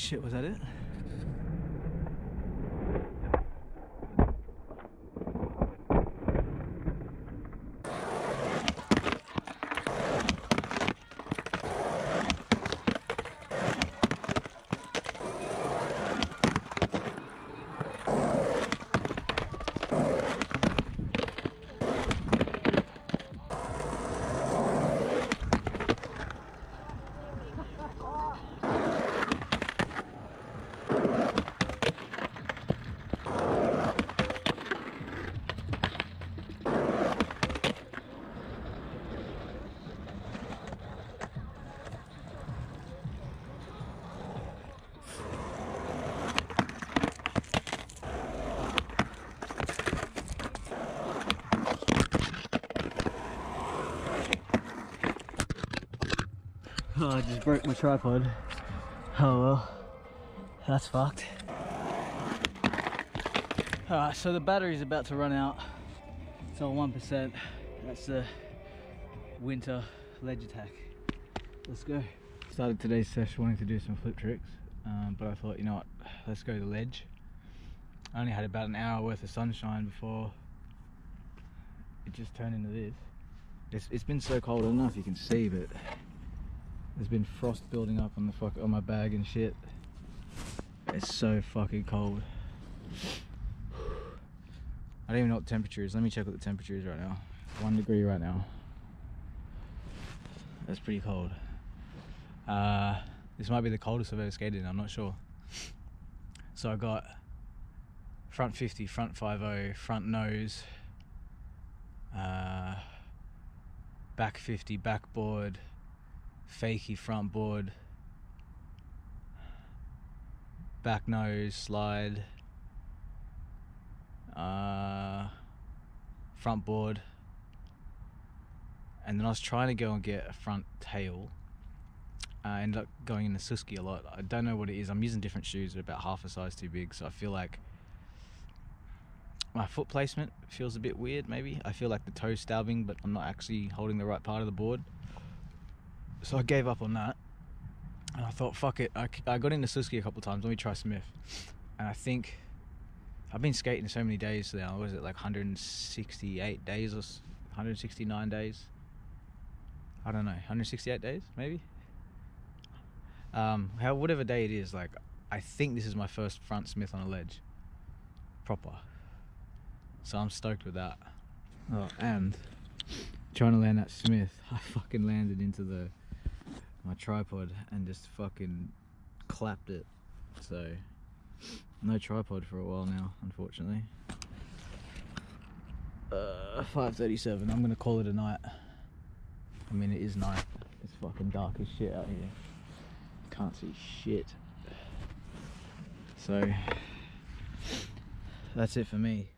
shit, was that it? Oh, I just broke my tripod. Oh well, that's fucked. Alright, so the battery's about to run out. It's on 1%. That's the winter ledge attack. Let's go. Started today's session wanting to do some flip tricks, um, but I thought, you know what, let's go to the ledge. I only had about an hour worth of sunshine before it just turned into this. It's, it's been so cold, I don't know if you can see, but there's been frost building up on the fuck on my bag and shit. It's so fucking cold. I don't even know what the temperature is. Let me check what the temperature is right now. One degree right now. That's pretty cold. Uh, this might be the coldest I've ever skated in, I'm not sure. So I got front 50, front 50, front nose, uh, back 50, backboard, fakie front board, back nose, slide, uh, front board, and then I was trying to go and get a front tail. I ended up going in the Suski a lot. I don't know what it is. I'm using different shoes. They're about half a size too big, so I feel like my foot placement feels a bit weird. Maybe I feel like the toe stabbing, but I'm not actually holding the right part of the board. So I gave up on that, and I thought, fuck it. I, I got into Suski a couple times. Let me try Smith, and I think I've been skating so many days now. Was it like 168 days or 169 days? I don't know, 168 days maybe. Um, how whatever day it is, like I think this is my first front Smith on a ledge, proper. So I'm stoked with that. Oh, and trying to land that Smith, I fucking landed into the my tripod and just fucking clapped it. So no tripod for a while now, unfortunately. Uh, 5:37. I'm gonna call it a night. I mean, it is night. It's fucking dark as shit out here. Can't see shit. So that's it for me.